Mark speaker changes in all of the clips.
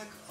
Speaker 1: Jak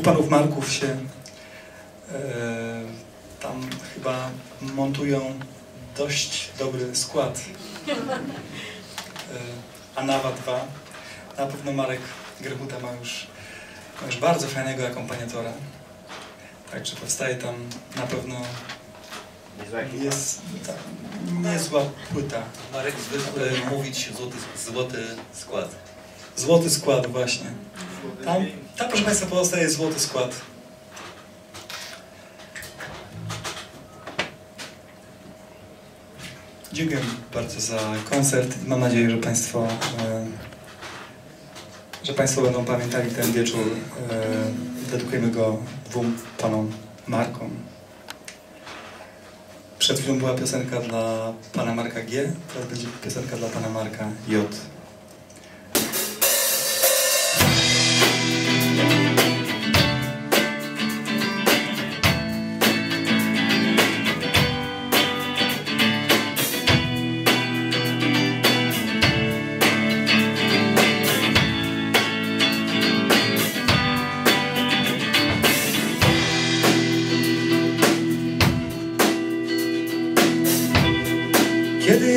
Speaker 1: Dwóch panów Marków się e, tam chyba montują dość dobry skład. E, a Nawa 2. Na pewno Marek Grechuta ma już, ma już bardzo fajnego akompaniatora. Także powstaje tam na pewno jest tak, niezła płyta.
Speaker 2: Marek zwykł e, mówić złoty, złoty skład.
Speaker 1: Złoty skład właśnie. Tam, tam proszę Państwa pozostaje złoty skład. Dziękuję bardzo za koncert. Mam nadzieję, że Państwo, e, że Państwo będą pamiętali ten wieczór. E, dedykujemy go dwóm panom Markom. Przed chwilą była piosenka dla pana Marka G, teraz będzie piosenka dla pana Marka J.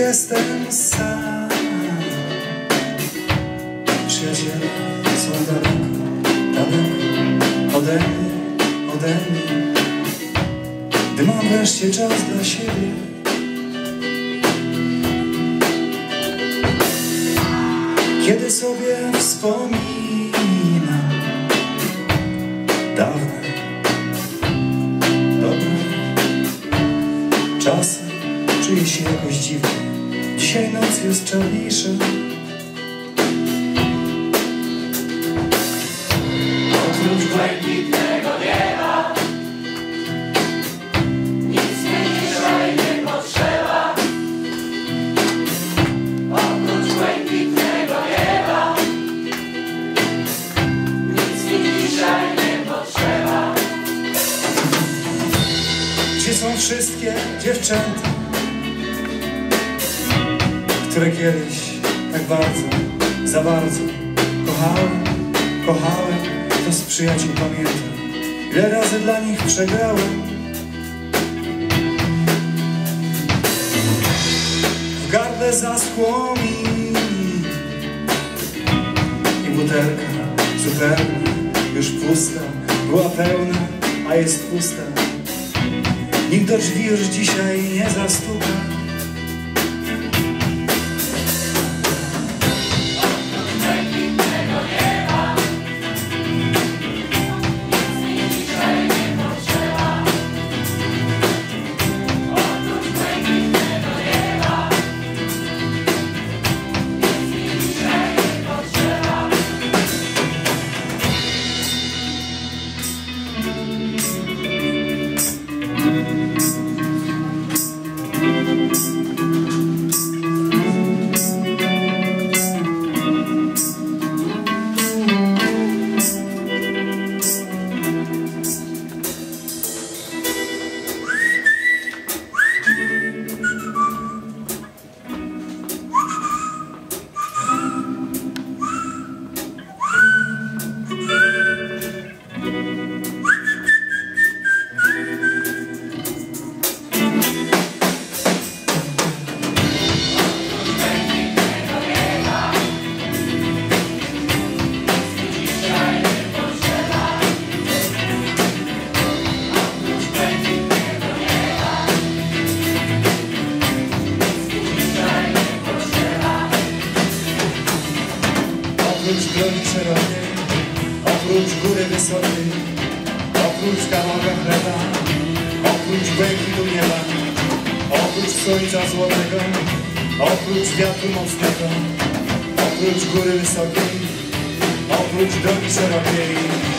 Speaker 1: jestem sam. Przyjaciele są daleko, daleko ode mnie, ode mnie. Gdy mam wreszcie czas dla siebie. Kiedy sobie wspominam Dawne, dobre czasy Czuję się jakoś dziwnie Dzisiaj noc jest czarniejsza Oprócz błękitnego nieba Nic mnie dzisiaj nie potrzeba. Oprócz błękitnego nieba Nic mi dzisiaj nie potrzeba. Gdzie są wszystkie dziewczęta które kiedyś tak bardzo, za bardzo kochałem, kochałem, to z przyjaciół pamiętam, ile razy dla nich przegrałem. W gardle zaschło mi i butelka zupełnie już pusta, była pełna, a jest pusta. Nikt do drzwi już dzisiaj nie zastuka. Wysokiej, oprócz kawałka chleba, oprócz błękitu nieba, oprócz słońca złotego, oprócz wiatru mocnego, oprócz góry wysokiej, oprócz drogi szerokiej.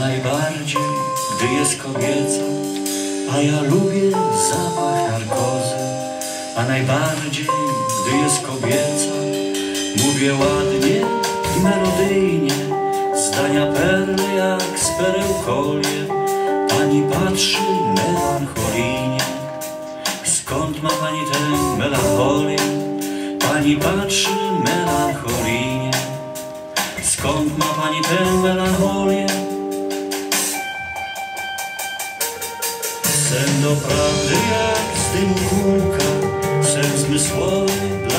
Speaker 3: Najbardziej, gdy jest kobieca, a ja lubię zapach narkozy, a najbardziej, gdy jest kobieca, mówię ładnie i melodyjnie, zdania perły jak z pereł kolie, pani patrzy melancholijnie. Skąd ma pani tę melancholię? Pani patrzy melancholijnie. Skąd ma pani tę melancholię? Sen doprawdy jak z dymu kółka, sen zmysłowy